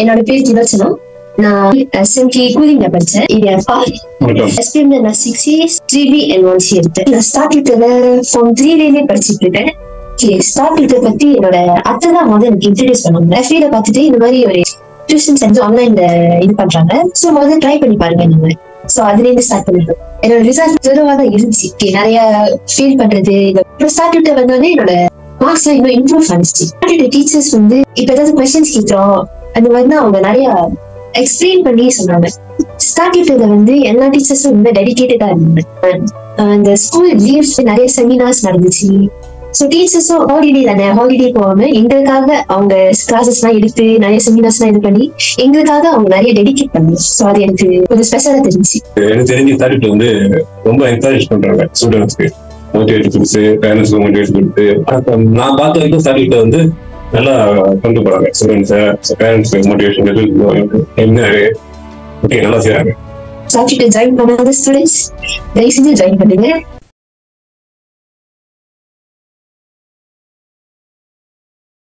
என்னோட பேர் திலோச்சனம் நான் எஸ்எம்டி கூலிங்ல படிச்சேன். இது என் அப்பா. வணக்கம். எஸ்பிஎம் நான் six years three B and one C எடுத்தேன். நான் ஸ்டார்ட் லிட்டர்ல ஃபார்ம் த்ரீலேயே படிச்சுட்டு இருக்கேன். ஸ்டார்ட் லிட்டர் பத்தி என்னோட அத்தை தான் வந்து எனக்கு இன்ட்ரடியூஸ் பண்ணாங்க. எஃபில பார்த்துட்டு இந்த மாதிரி ஒரு டியூஷன் செஞ்சு ஆன்லைன்ல இது பண்றாங்க. ஸோ முதல்ல ட்ரை பண்ணி பாருங்க நீங்க ஸோ அதுல இருந்து ஸ்டார்ட் பண்ணிருக்கோம் என்னோட ரிசல்ட் ஜீரோவா தான் இருந்துச்சு. நிறைய ஃபீல் பண்றது அப்புறம் ஸ்டார்ட் லிட்டர் வந்தோடனே என்னோட மார்க்ஸ் இன்னும் இம்ப்ரூவ் ஆனிச்சு டீச்சர்ஸ் வந்து இப்ப ஏதாவது கொஸ்டின்ஸ் கேட்கிறோம். அந்த மாதிரி தான் அவங்க நிறைய எக்ஸ்பிளைன் பண்ணி சொன்னாங்க. ஸ்டார்டிங்ல வந்து எல்லா டீச்சர்ஸும் ரொம்ப டெடிக்கேட்டடா இருந்தாங்க. அந்த ஸ்கூல் லீவ்ஸ் நிறைய செமினார்ஸ் நடந்துச்சு. ஸோ டீச்சர்ஸும் ஹாலிடே தானே ஹாலிடே போகாம எங்களுக்காக அவங்க கிளாஸஸ் எல்லாம் எடுத்து நிறைய செமினார்ஸ் எல்லாம் இது பண்ணி எங்களுக்காக அவங்க நிறைய டெடிகேட் பண்ணாங்க ஸோ அது எனக்கு கொஞ்சம் ஸ்பெஷலா தெரிஞ்சு எனக்கு தெரிஞ்சு தாரிட்டு வந்து ரொம்ப என்கரேஜ் பண்றாங்க ஸ்டூடெண்ட்ஸ்க்கு மோட்டிவேட் கொடுத்து பேரண்ட்ஸ்க்கு மோட்டிவேட் கொடுத்து நான் பார்த்த வரைக்கும் தாரிட்ட வந்து நல்லா கொண்டு போறாங்க. ஸ்டூடெண்ட்ஸை பேரண்ட்ஸ்க்கு மோட்டிவேஷன் என்னாரு ஓகே நல்லா செய்யறாங்க சாப்பிட்டு ஜாயின் பண்ணாத ஸ்டூடெண்ட்ஸ் தயவு செஞ்சு ஜாயின் பண்ணுங்க.